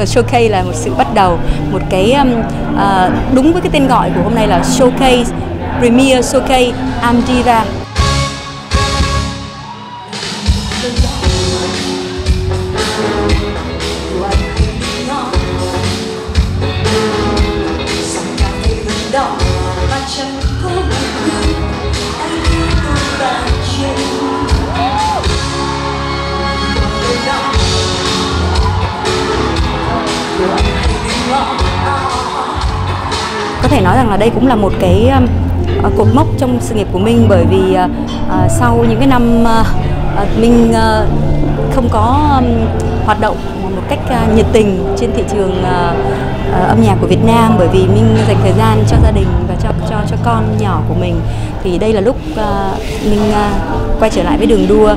còn showcase là một sự bắt đầu một cái um, uh, đúng với cái tên gọi của hôm nay là showcase premiere showcase Amdira có thể nói rằng là đây cũng là một cái uh, cột mốc trong sự nghiệp của mình bởi vì uh, sau những cái năm uh, mình uh, không có um, hoạt động một cách uh, nhiệt tình trên thị trường uh, uh, âm nhạc của Việt Nam bởi vì mình dành thời gian cho gia đình và cho cho cho con nhỏ của mình thì đây là lúc uh, mình uh, quay trở lại với đường đua.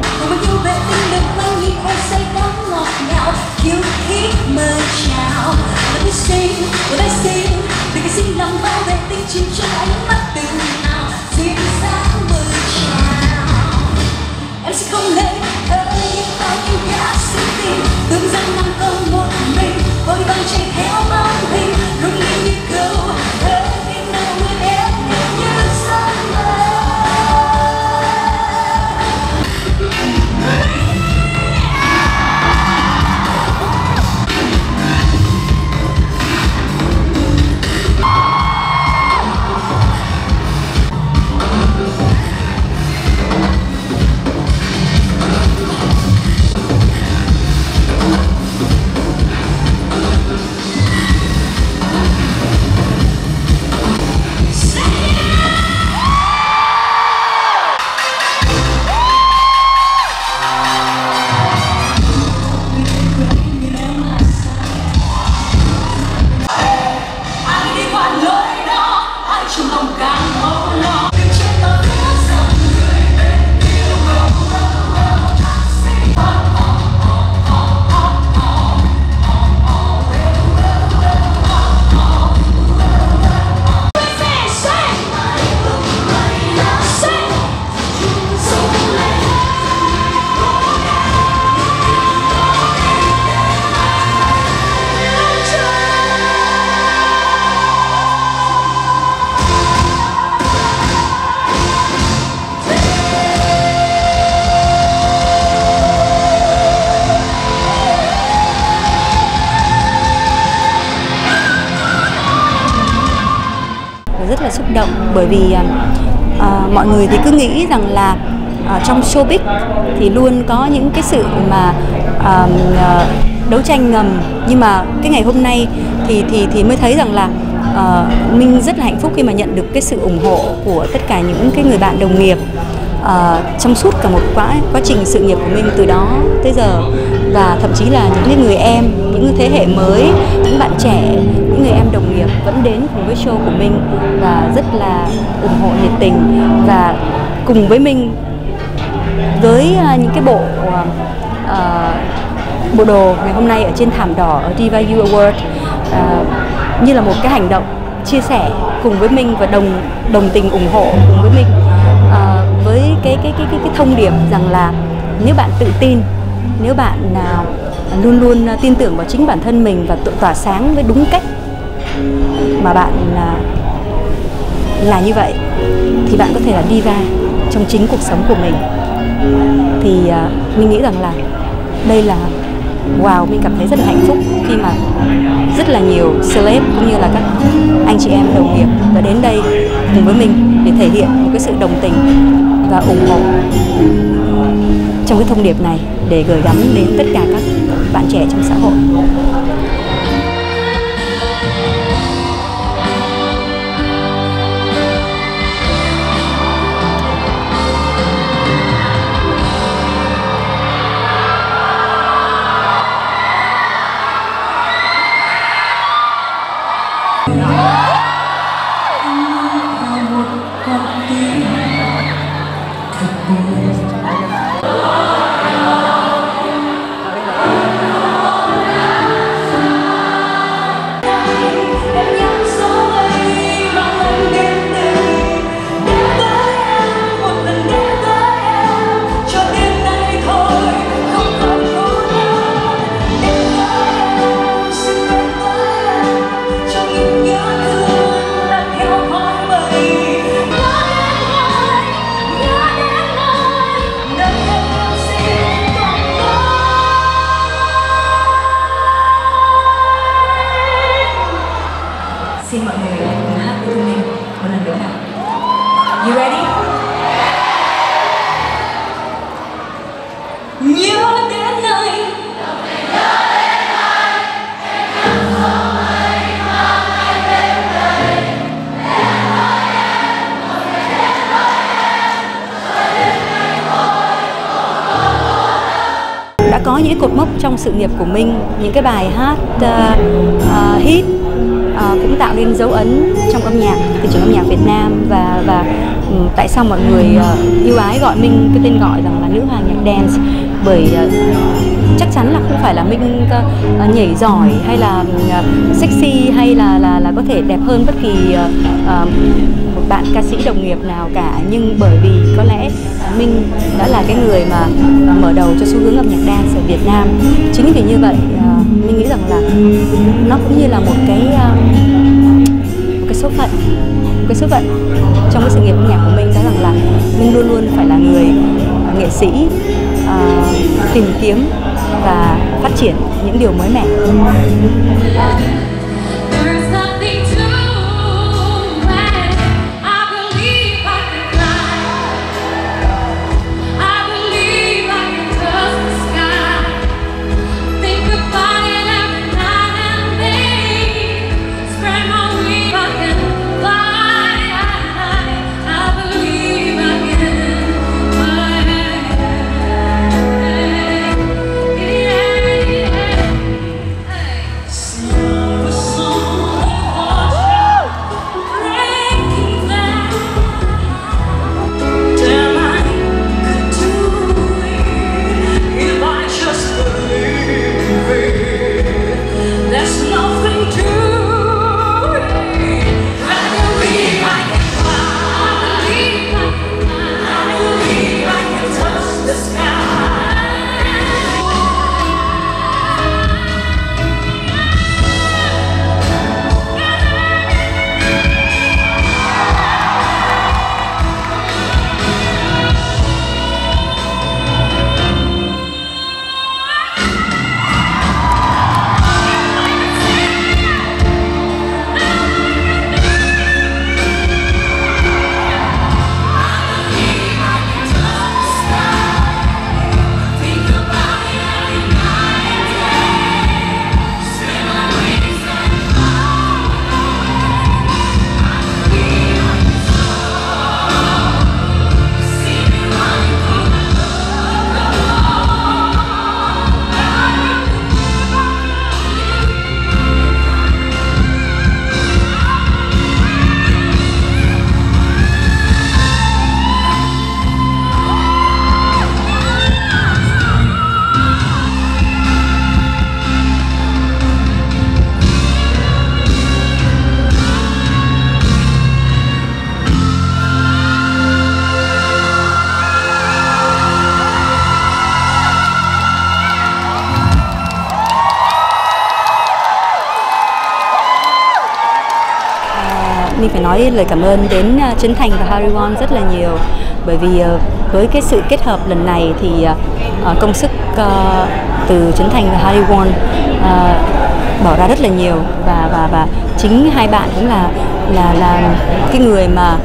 Là xúc động bởi vì uh, mọi người thì cứ nghĩ rằng là uh, trong showbiz thì luôn có những cái sự mà uh, uh, đấu tranh ngầm. Nhưng mà cái ngày hôm nay thì thì thì mới thấy rằng là uh, Minh rất là hạnh phúc khi mà nhận được cái sự ủng hộ của tất cả những cái người bạn đồng nghiệp uh, trong suốt cả một quá quá trình sự nghiệp của Minh từ đó tới giờ. Và thậm chí là những cái người em những thế hệ mới những bạn trẻ những người em đồng nghiệp vẫn đến cùng với show của mình và rất là ủng hộ nhiệt tình và cùng với mình. Với à, những cái bộ uh, bộ đồ ngày hôm nay ở trên thảm đỏ ở Diva U Award uh, như là một cái hành động chia sẻ cùng với mình và đồng đồng tình ủng hộ cùng với mình. Uh, với cái cái cái cái cái thông điệp rằng là nếu bạn tự tin nếu bạn nào luôn luôn à, tin tưởng vào chính bản thân mình và tự tỏa sáng với đúng cách. Mà bạn là như vậy thì bạn có thể là đi ra trong chính cuộc sống của mình. Thì uh, mình nghĩ rằng là đây là wow mình cảm thấy rất là hạnh phúc khi mà rất là nhiều celeb cũng như là các anh chị em đồng nghiệp đã đến đây cùng với mình để thể hiện một cái sự đồng tình và ủng hộ trong cái thông điệp này để gửi gắm đến tất cả các bạn trẻ trong xã hội. Những cột mốc trong sự nghiệp của mình những cái bài hát uh, uh, hit uh, cũng tạo nên dấu ấn trong âm nhạc thị trường âm nhạc Việt Nam. Và và um, tại sao mọi người uh, yêu ái gọi Minh cái tên gọi rằng là nữ hoàng nhạc dance? Bởi uh, chắc chắn là không phải là Minh uh, nhảy giỏi hay là uh, sexy hay là là là có thể đẹp hơn bất kỳ uh, một bạn ca sĩ đồng nghiệp nào cả. Nhưng bởi vì có lẽ Minh đã là cái người mà mở đầu cho xu hướng âm nhạc dance ở Việt Nam. Chính vì như vậy mình Minh nghĩ rằng là nó cũng như là một cái một cái số phận một cái số phận trong cái sự nghiệp âm nhạc của mình đó rằng là Minh luôn luôn phải là người nghệ sĩ uh, tìm kiếm và phát triển những điều mới mẻ. Mình phải nói lời cảm ơn đến à, Trấn Thành và Harry Won rất là nhiều. Bởi vì à, với cái sự kết hợp lần này thì à, công sức từ Trấn Thành và Harry Won bỏ ra rất là nhiều. Và và và chính hai bạn cũng là là là cái người mà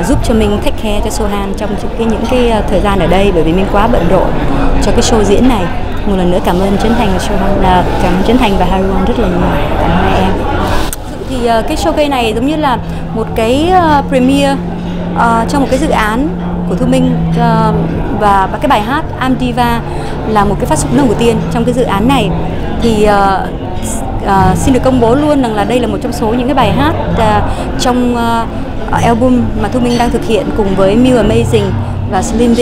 uh, giúp cho mình take care cho Sohan trong cái những cái uh, thời gian ở đây. Bởi vì mình quá bận rộn cho cái show diễn này. Một lần nữa cảm ơn Trấn Thành và Sohan uh, cảm ơn Trấn Thành và Harry Won rất là nhiều. Cảm ơn hai em thì ờ, cái showcase này giống như là một cái ờ, premiere uh, trong một cái dự án của Thu Minh uh, và, và cái bài hát Am Diva là một cái phát sóng đầu tiên trong cái dự án này. Thì uh, uh, xin được công bố luôn rằng là đây là một trong số những cái bài hát uh, trong uh, album mà Thu Minh đang thực hiện cùng với Mew Amazing và Slim D.